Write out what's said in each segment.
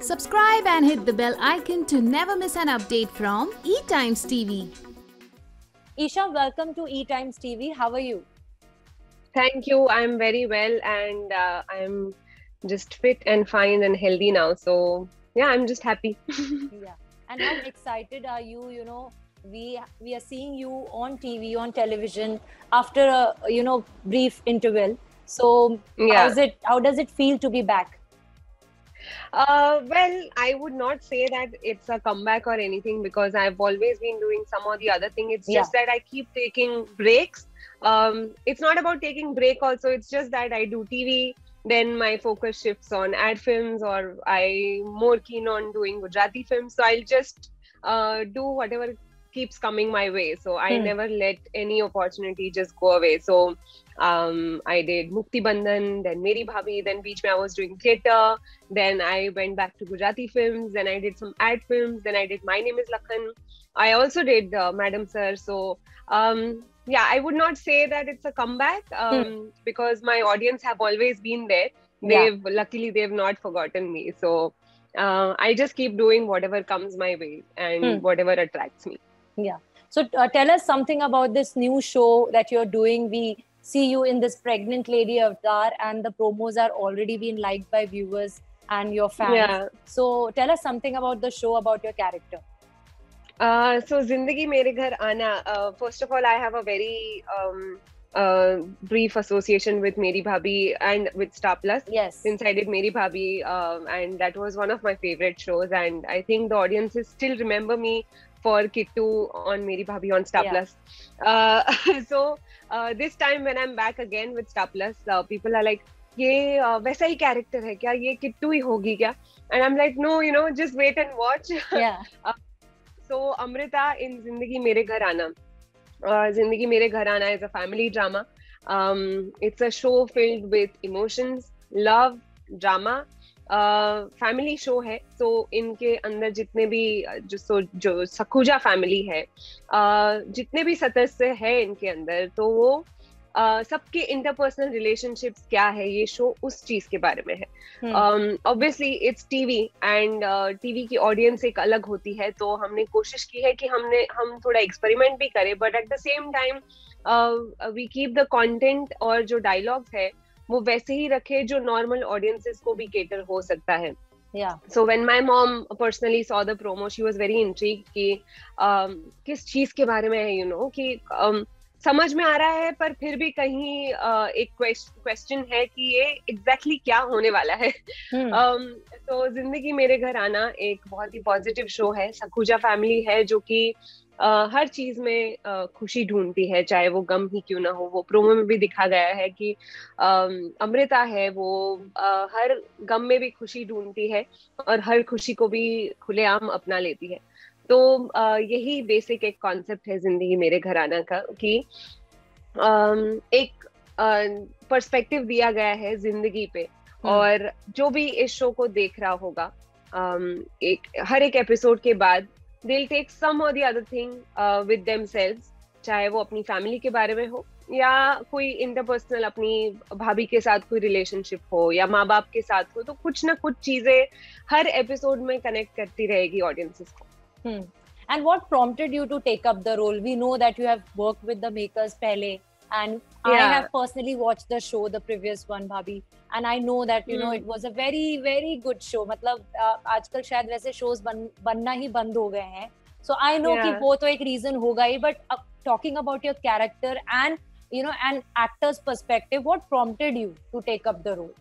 Subscribe and hit the bell icon to never miss an update from eTimes TV. Isha, welcome to eTimes TV. How are you? Thank you. I'm very well and uh, I'm just fit and fine and healthy now. So, yeah, I'm just happy. yeah. And how excited are you? You know, we we are seeing you on TV, on television after a you know brief interval. So, Yeah. how's it? How does it feel to be back? Uh, well, I would not say that it's a comeback or anything because I've always been doing some or the other thing. It's just that I keep taking breaks. Um, it's not about taking break also. It's just that I do TV, then my focus shifts on ad films, or I'm more keen on doing Gujarati films. So I'll just uh, do whatever keeps coming my way. So I Hmm. never let any opportunity just go away. So um, I did Mukti Bandhan, then Meri Bhabhi, then beach mein I was doing theatre. Then I went back to Gujarati films. Then I did some ad films. Then I did My Name is Lakhan. I also did uh, Madam Sir. So um, yeah, I would not say that it's a comeback um, because my audience have always been there. They've luckily they've not forgotten me. So uh, I just keep doing whatever comes my way and Hmm. whatever attracts me. So, uh, tell us something about this new show that you're doing. We see you in this pregnant lady avatar, and the promos are already being liked by viewers and your fans. Yeah. So, tell us something about the show, about your character. Uh, so Zindagi Mere Ghar Aana. Uh, first of all, I have a very um, uh, brief association with Meri Bhabhi and with Star Plus. Yes. Since I did Meri Bhabhi, um, and that was one of my favorite shows, and I think the audiences still remember me for Kittu on Meri Bhabhi on Star Yeah. Plus. Uh, so uh, this time when I'm back again with Star Plus, uh, people are like, ये uh, वैसा ही character है क्या ये किट्टू ही होगी क्या and I am like no you know just wait and watch yeah. So Amrita in Zindagi Mere Ghar Aana. Uh, Zindagi Mere Ghar Aana is a family drama. Um, it's a show filled with emotions, love, drama. Family show है तो इनके अंदर जितने भी जो सो जो Sakhuja family है जितने भी सदस्य है इनके अंदर तो वो सबके इंटरपर्सनल रिलेशनशिप्स क्या है ये शो उस चीज़ के बारे में है. Obviously it's TV and TV की ऑडियंस एक अलग होती है तो हमने कोशिश की है कि हमने हम थोड़ा एक्सपेरिमेंट भी करें but at the same time we keep the content और जो डायलॉग्स है वो वैसे ही रखे जो नॉर्मल ऑडियंसेस को भी केटर हो सकता है। So when my mom personally saw the promo she was very intrigued कि um, किस चीज़ के बारे में है यू नो कि um, समझ में आ रहा है पर फिर भी कहीं uh, एक क्वेश्चन है कि ये एग्जैक्टली exactly क्या होने वाला है। Hmm. um, तो ज़िंदगी मेरे घर आना एक बहुत ही पॉजिटिव शो है। सखुजा फैमिली है जो कि uh, हर चीज़ में uh, खुशी ढूंढती है चाहे वो गम ही क्यों ना हो। वो प्रोमो में भी दिखा गया है कि um, अमृता है वो uh, हर गम में भी खुशी ढूंढती है और हर खुशी को भी खुलेआम अपना लेती है। तो uh, यही बेसिक एक कॉन्सेप्ट है ज़िंदगी मेरे घराना का कि एक पर्सपेक्टिव दिया गया है ज़िंदगी पे और जो भी इस शो को देख रहा होगा एक हर एक एपिसोड के बाद दिल टेक सम और the other thing with themselves चाहे वो अपनी फैमिली के बारे में हो, या कोई इंटरपर्सनल अपनी भाभी के साथ कोई रिलेशनशिप हो, या माँ बाप के साथ हो तो कुछ ना कुछ चीज़ें हर एपिसोड में कनेक्ट करती रहेगी ऑडियंसेस को। And what prompted you to take up the role we know that you have work with the makers makers pehle, and I Yeah. have personally watched the show, the previous one, Bhabhi, and I know that you know Hmm. it was a very very good show. मतलब uh, आजकल शायद वैसे shows बन बनना ही बंद हो गए हैं. So I know कि Yeah. वो तो एक reason होगा ही, but uh, talking about your character and you know an actor's perspective, what prompted you to take up the role?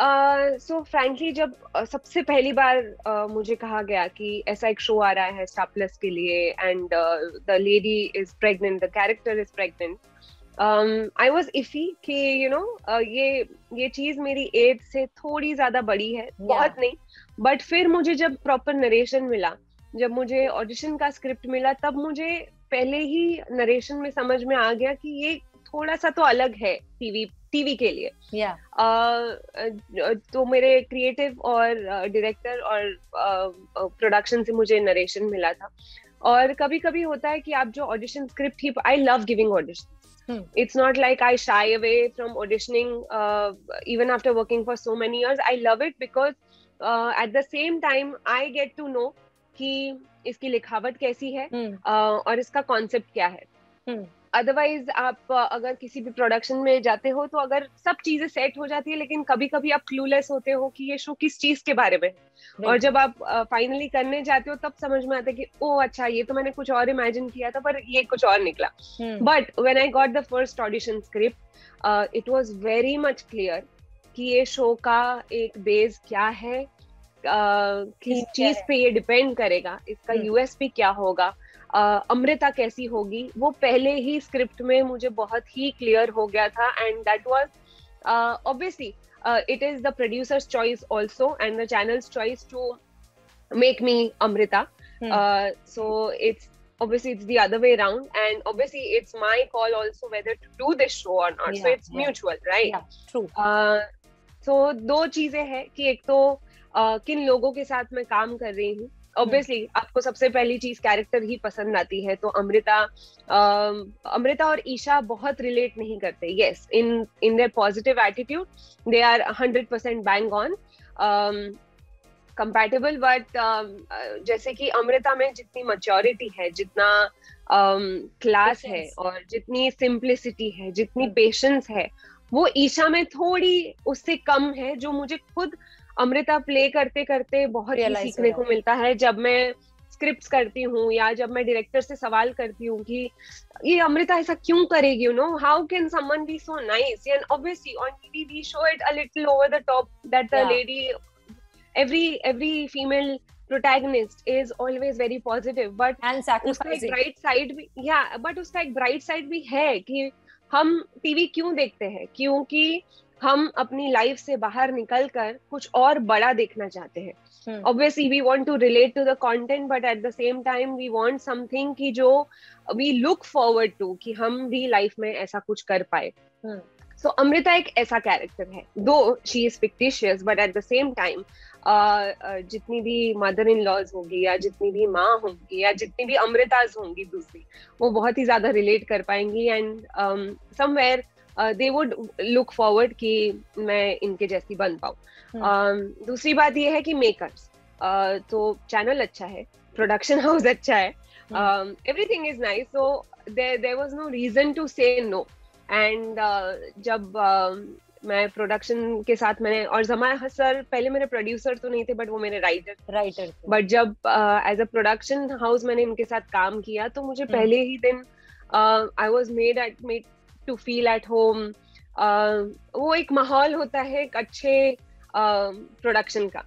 so uh, frankly जब uh, सबसे पहली बार uh, मुझे कहा गया कि ऐसा एक शो आ रहा है स्टार प्लस के लिए and the lady is pregnant the character is pregnant I was iffy कि यू नो ये ये चीज़ मेरी एज से थोड़ी ज़्यादा बड़ी है yeah. बहुत नहीं बट फिर मुझे जब प्रॉपर नरेशन मिला जब मुझे ऑडिशन का स्क्रिप्ट मिला तब मुझे पहले ही नरेशन में समझ में आ गया कि ये थोड़ा सा तो अलग है टीवी टीवी के लिए। तो मेरे क्रिएटिव और डायरेक्टर और प्रोडक्शन से मुझे नरेशन मिला था। और कभी कभी होता है कि आप जो audition script he I love giving audition it's not like I shy away from auditioning even after working for so many years I love it because at the same time I get to know कि इसकी लिखावट कैसी है hmm. और इसका concept क्या है। hmm. Otherwise आप अगर किसी भी प्रोडक्शन में जाते हो तो अगर सब चीज़ें सेट हो जाती है लेकिन कभी कभी आप क्लूलेस होते हो कि ये शो किस चीज़ के बारे में। और जब आप फाइनली uh, करने जाते हो तब समझ में आता है कि ओ अच्छा ये तो मैंने कुछ और इमेजिन किया था पर ये कुछ और निकला। But when I got the first audition script it was very much clear कि ये शो का एक बेस क्या है uh, किस चीज़ पे ये डिपेंड करेगा इसका यूएसपी क्या होगा। अमृता कैसी होगी वो पहले ही स्क्रिप्ट में मुझे बहुत ही क्लियर हो गया था and that was obviously the producer's choice also and the channel's choice to make me amrita hmm. uh, so it's obviously it's the other way around and obviously it's my call also whether to do this show or not yeah, so it's yeah. mutual right yeah, true uh, so दो चीज़ें हैं कि एक तो uh, किन लोगों के साथ मैं काम कर रही हूँ ऑब्वियसली। आपको सबसे पहली चीज़ कैरेक्टर ही पसंद आती है तो अमृता अमृता और ईशा बहुत रिलेट नहीं करते yes in in their positive attitude they are hundred percent bang on compatible but जैसे कि अमृता में जितनी मच्योरिटी है जितना क्लास um, है और जितनी सिंप्लिसिटी है जितनी पेशेंस। है वो ईशा में थोड़ी उससे कम है जो मुझे खुद अमृता प्ले करते करते बहुत ही सीखने को मिलता है। जब मैं स्क्रिप्ट करती हूँ या जब मैं डायरेक्टर से सवाल करती हूँ कि ये अमृता ऐसा क्यों करेगी you know how can someone be so nice and obviously on TV we show it a little over the top that the lady every every female protagonist is always very positive but and sacrificing. bright side भी yeah but उसका एक bright side भी है कि हम TV क्यों देखते हैं? क्योंकि हम अपनी लाइफ से बाहर निकल कर कुछ और बड़ा देखना चाहते हैं। Obviously we want to relate to the content but at the same time we want something की जो वी लुक फॉरवर्ड टू कि हम भी लाइफ में ऐसा कुछ कर पाए। सो अमृता एक ऐसा कैरेक्टर है। Though she is fictitious but at the same time जितनी भी मदर इन लॉज होगी या जितनी भी माँ होंगी या जितनी भी अमृताज होंगी दूसरी वो बहुत ही ज़्यादा रिलेट कर पाएँगी and somewhere they would look forward कि मैं इनके जैसी बन पाऊँ। uh, दूसरी बात ये है कि मेकर्स uh, तो चैनल अच्छा है प्रोडक्शन हाउस अच्छा है। Everything is nice so there was no reason to say no and जब uh, मैं प्रोडक्शन के साथ मैंने और जमा सर पहले मेरे प्रोड्यूसर तो नहीं थे बट वो मेरे राइटर राइटर बट जब एज अ प्रोडक्शन हाउस मैंने इनके साथ काम किया तो मुझे hmm. पहले ही दिन I was made at made to feel at home वो एक माहौल होता है एक अच्छे प्रोडक्शन uh, का।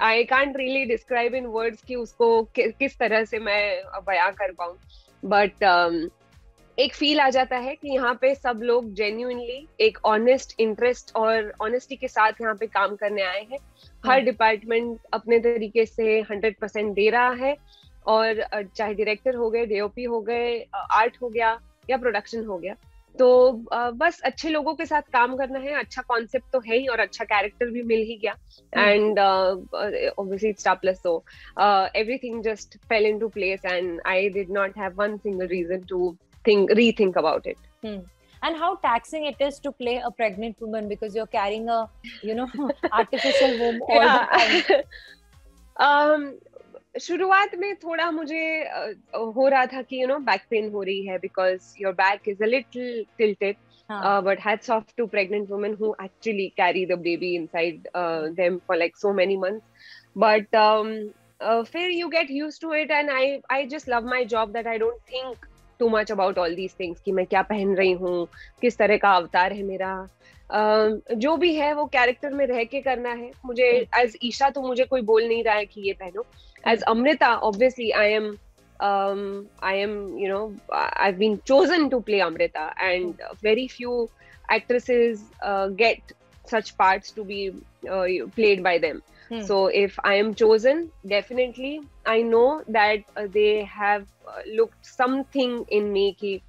I can't really describe in words कि उसको कि, किस तरह से मैं बयां कर पाऊँ। बट um, एक फील आ जाता है कि यहाँ पे सब लोग जेन्यूनली एक ऑनेस्ट इंटरेस्ट और ऑनेस्टी के साथ यहाँ पे काम करने आए हैं। हर डिपार्टमेंट हम्म। अपने तरीके से हंड्रेड परसेंट दे रहा है और चाहे डायरेक्टर हो गए डीओपी हो गए आर्ट हो गया या प्रोडक्शन हो गया। तो बस अच्छे लोगों के साथ काम करना है अच्छा कॉन्सेप्ट तो है ही और अच्छा कैरेक्टर भी मिल ही गया। And obviously Star Plus so everything just fell in to place and I did not have one single reason to think rethink about it And how taxing it is to play a pregnant woman because you're carrying a, you know, artificial womb all yeah. the time. um, शुरुआत में थोड़ा मुझे हो रहा था कि you no back pain हो रही है because your back is a little tilted but hats off to pregnant women who actually carry the baby inside them for like so many months but फिर you get used to it and I I just love my job that I don't think too much about all these things कि मैं क्या पहन रही हूँ किस तरह का अवतार है मेरा। Uh, जो भी है वो कैरेक्टर में रह के करना है। मुझे एज ईशा तो मुझे कोई बोल नहीं रहा है कि ये पहनो। as Amrita, obviously, I am, um, I am, you know, I've been chosen to play Amrita, and very few actresses uh, get such parts to be uh, played by them. Hmm. So if I am chosen, definitely I know that uh, they have uh, looked something in me ki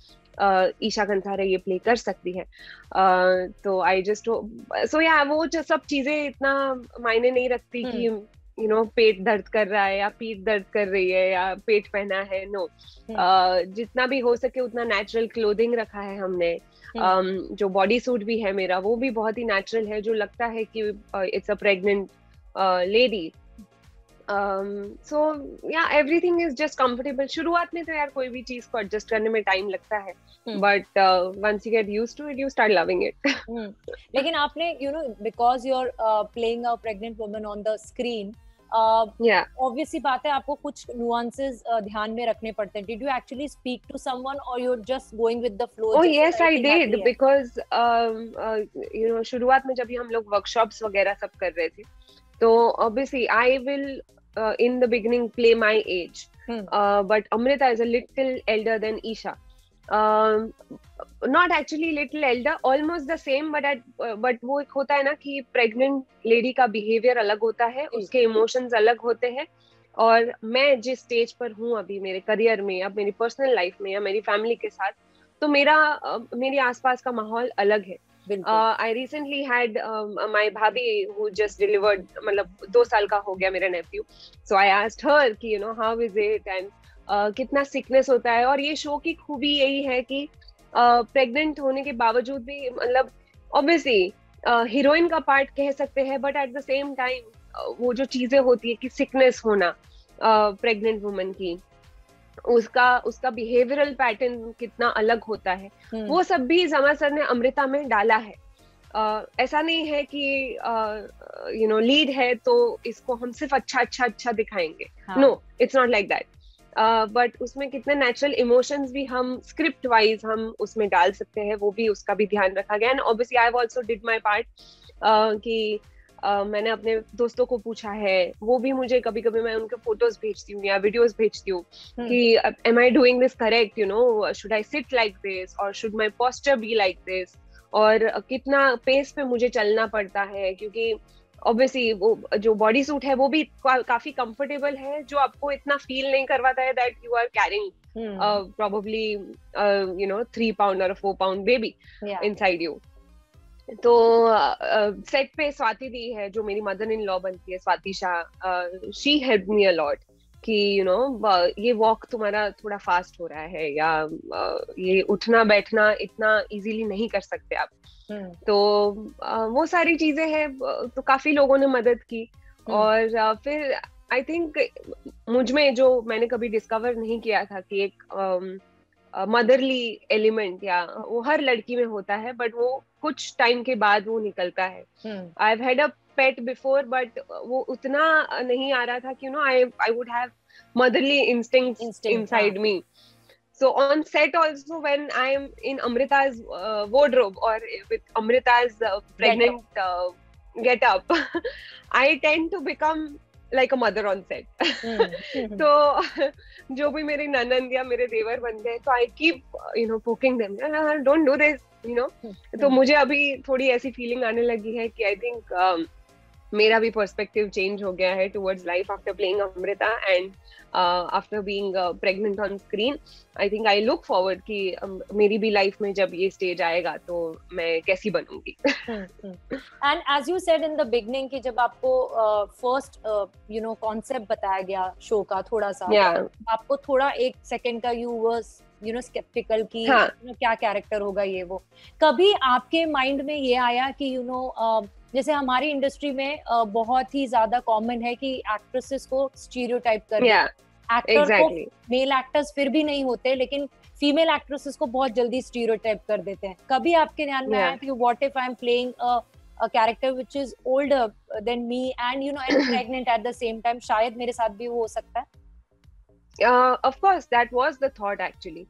Isha कंसारे ये play कर सकती है तो I just so या वो सब चीजें इतना मायने नहीं रखती कि यू नो पेट दर्द कर रहा है या पीठ दर्द कर रही है या पेट पहना है नो हम्म। जितना भी हो सके उतना नेचुरल क्लोथिंग रखा है हमने। Um, जो बॉडी सूट भी है मेरा वो भी बहुत ही नेचुरल है जो लगता है कि it's a pregnant lady so या एवरीथिंग इज़ जस्ट कंफर्टेबल शुरुआत में तो यार कोई भी चीज़ को एडजस्ट करने में टाइम लगता है। But once you get used to it you start loving it लेकिन आपने you know because you are playing a pregnant woman on the screen obviously बात है आपको कुछ नुआंसेस ध्यान में रखने पड़ते हैं। Did you actually speak to someone और you are just going with the flow I did because um, uh, you know शुरुआत में जब भी हम लोग वर्कशॉप्स वगैरह सब कर रहे थे तो obviously I will in the the play play age but Amrita is a little elder than little elder actually little elder almost the same but at the same but at uh, but वो एक होता है ना कि pregnant lady का behaviour अलग होता है उसके emotions अलग होते हैं। और मैं जिस स्टेज पर हूँ अभी मेरे करियर में या मेरी पर्सनल लाइफ में या मेरी फैमिली के साथ तो मेरा अ, मेरे आसपास का माहौल अलग है। I recently had my bhabhi who just delivered मतलब दो साल का हो गया मेरा नेफ्यू सो आई आस्ट हर कि you know how is it and कितना सिकनेस होता है? और ये शो की खूबी यही है कि प्रेग्नेंट होने के बावजूद भी मतलब ऑब्वियसली हीरोइन का पार्ट कह सकते हैं but at the same time वो जो चीज़ें होती है कि सिकनेस होना प्रेग्नेंट वुमन की उसका उसका बिहेवियरल पैटर्न कितना अलग होता है। हम्म, वो सब भी जमा सर ने अमृता में डाला है। uh, ऐसा नहीं है कि यू नो लीड है तो इसको हम सिर्फ़ अच्छा अच्छा अच्छा दिखाएँगे no it's not like that but uh, उसमें कितने नेचुरल इमोशंस भी हम स्क्रिप्ट वाइज हम उसमें डाल सकते हैं वो भी उसका भी ध्यान रखा गया। And obviously I also did my part कि uh, मैंने अपने दोस्तों को पूछा है वो भी मुझे कभी कभी मैं उनके फ़ोटोज़ भेजती हूँ या वीडियोस भेजती हूँ हम्म, कि am I doing this correct you know should I sit like this और should my poster be like this और कितना पेस पे मुझे चलना पड़ता है क्योंकि ऑब्वियसली वो जो बॉडी सूट है वो भी का, काफ़ी कंफर्टेबल है जो आपको इतना फील नहीं करवाता है that you are carrying probably uh, you know three pound or a four pound baby yeah, inside you. तो सेट पे स्वाति दी है जो मेरी मदर इन लॉ बनती है Swati Shah she help me a lot कि यू नो ये walk तुम्हारा थोड़ा फास्ट हो रहा है या uh, ये उठना बैठना इतना इजीली नहीं कर सकते आप। तो uh, वो सारी चीज़ें हैं तो काफ़ी लोगों ने मदद की। हम्म। और फिर आई थिंक मुझमें जो मैंने कभी डिस्कवर नहीं किया था कि एक मदरली एलिमेंट या वो हर लड़की में होता है बट वो कुछ टाइम के बाद वो निकलता है। हम्म, I had a pet before but वो उतना नहीं आ रहा था कि you know I I would have motherly Instinct, inside me so on set also when i am in amrita's uh, wardrobe or with amrita's uh, pregnant uh, get up i tend to become like a mother on set hmm, hmm, तो जो भी मेरे ननंद या मेरे देवर बनते हैं तो I keep you know poking them don't do this you know तो हम्म, मुझे अभी थोड़ी ऐसी फीलिंग आने लगी है कि आई थिंक मेरा भी पर्सपेक्टिव चेंज हो गया है towards life after playing Amrita and after being pregnant on screen I think I look forward कि um, मेरी भी लाइफ में जब ये स्टेज आएगा तो मैं कैसी बनूँगी? And as you said in the beginning कि जब आपको फ़र्स्ट यू नो कॉन्सेप्ट बताया गया शो का थोड़ा सा या आपको थोड़ा एक सेकंड का you was you know skeptical कि हाँ. you know, क्या कैरेक्टर होगा ये वो। कभी आपके माइंड में ये आया कि यू नो जैसे हमारी इंडस्ट्री में uh, बहुत ही ज़्यादा कॉमन है कि एक्ट्रेसेस को स्टीरियोटाइप कर। एक्टर को मेल एक्टर्स फिर भी नहीं होते लेकिन फीमेल एक्ट्रेसेस को बहुत जल्दी स्टीरियोटाइप कर देते हैं। कभी आपके ध्यान में आया कि what if I am playing a character which is older than me and you know and pregnant at the same time? शायद मेरे साथ भी वो हो सकता है। Of course that was the thought actually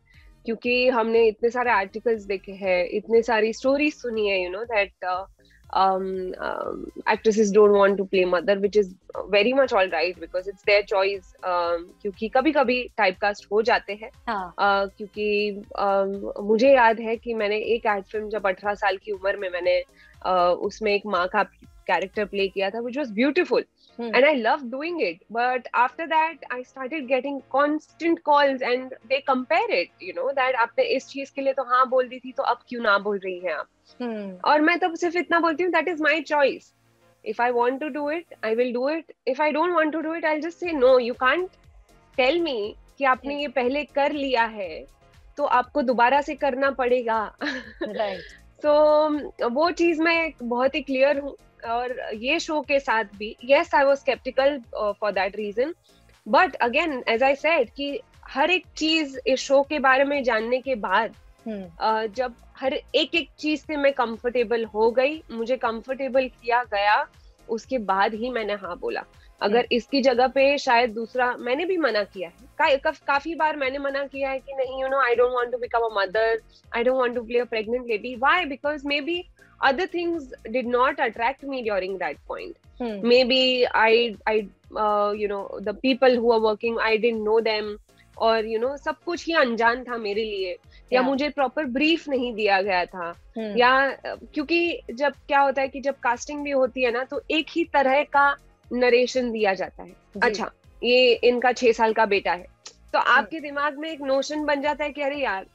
क्योंकि हमने इतने सारे आर्टिकल्स देखे हैं इतने सारी स्टोरीज सुनी है you know that actresses don't want to play mother which is very much all right because it's their choice um, क्योंकि कभी कभी टाइपकास्ट हो जाते हैं हाँ uh, क्योंकि um, मुझे याद है कि मैंने एक एड फ़िल्म जब 18 साल की उम्र में मैंने uh, उसमें एक माँ का कैरेक्टर प्ले किया था which was beautiful and I love doing it but after that I started getting constant calls and they compare it you know that आपने इस चीज़ के लिए तो हाँ बोल दी थी तो अब क्यों ना बोल रही हैं आप? Hmm. और मैं तब सिर्फ़ इतना बोलती हूँ that is my choice if I want to do it I will do it if I don't want to do it I just say no you can't tell me कि आपने ये पहले कर लिया है तो आपको दोबारा से करना पड़ेगा। तो वो चीज़ मैं बहुत ही क्लियर हूँ। और ये शो के साथ भी yes I was skeptical for that reason but again as I said कि हर एक चीज़ इस शो के बारे में जानने के बाद Hmm. uh, जब हर एक एक चीज़ से मैं कंफर्टेबल हो गई मुझे कंफर्टेबल किया गया उसके बाद ही मैंने हाँ बोला। अगर इसकी जगह पे शायद दूसरा मैंने भी मना किया है। का, का, काफ़ी बार मैंने मना किया है कि नहीं you know I don't want to become a mother I don't want to play a pregnant lady why because maybe other things did not attract me during that point. Hmm. maybe i i uh, you know the people who are working i didn't know them और you know सब कुछ ही अनजान था मेरे लिए। या मुझे proper brief नहीं दिया गया था। Hmm. या क्योंकि जब क्या होता है कि जब कास्टिंग भी होती है ना तो एक ही तरह का नरेशन दिया जाता है. अच्छा ये इनका छह साल का बेटा है। तो आपके दिमाग में एक नोशन बन जाता है कि अरे यार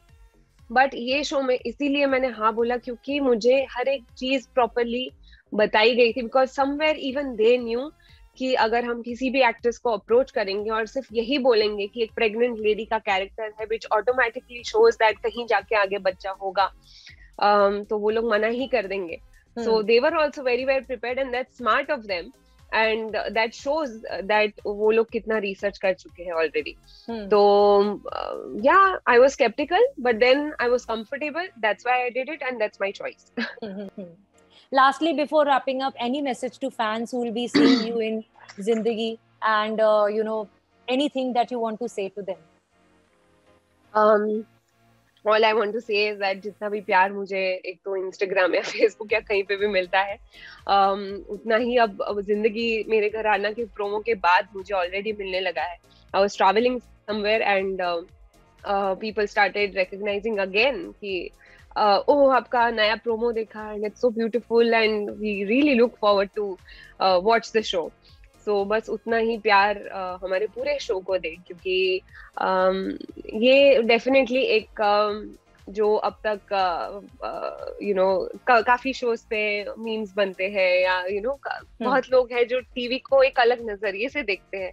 बट ये शो में इसीलिए मैंने हाँ बोला क्योंकि मुझे हर एक चीज़ प्रॉपरली बताई गई थी because somewhere even they knew कि अगर हम किसी भी एक्ट्रेस को अप्रोच करेंगे और सिर्फ़ यही बोलेंगे कि एक प्रेग्नेंट लेडी का कैरेक्टर है विच ऑटोमेटिकली शोज़ दैट कहीं जाके आगे बच्चा होगा um, तो वो लोग मना ही कर देंगे सो Hmm. they were also very well prepared and that's smart of them and uh, that shows uh, that वो लोग कितना research कर चुके हैं already Hmm. so uh, yeah I was skeptical but then I was comfortable that's why I did it and that's my choice Mhm. Lastly, before wrapping up, any message to fans who will be seeing you in Zindagi and uh, you know anything that you want to say to them? um, all I want to say is that जितना भी प्यार मुझे एक तो Instagram या Facebook या कहीं पे भी मिलता है um, उतना ही अब, अब ज़िंदगी मेरे घर आना के प्रोमो के बाद मुझे ऑलरेडी मिलने लगा है। I was travelling somewhere and people started recognising again कि ओह आपका नया प्रोमो देखा and it's so beautiful and we really look forward to watch the show so बस उतना ही प्यार हमारे पूरे शो को दे क्योंकि um, ये डेफिनेटली एक जो अब तक यू नो काफ़ी शोज़ पे मीम्स बनते हैं या यू नो बहुत लोग हैं जो टीवी को एक अलग नज़रिए से देखते हैं.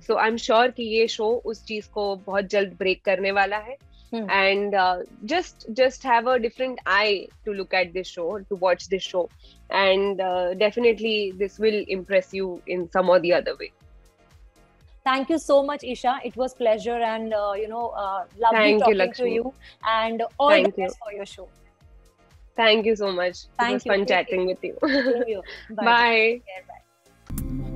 सो आई एम श्योर कि ये शो उस चीज़ को बहुत जल्द ब्रेक करने वाला है। Hmm. and uh, just just have a different eye to look at this show to watch this show and uh, definitely this will impress you in some or the other way thank you so much isha it was pleasure and uh, you know uh, lovely thank talking you, to you and all thank the best you. for your show thank you so much thank it was you. fun Thank chatting you. with you, you. bye. bye. bye.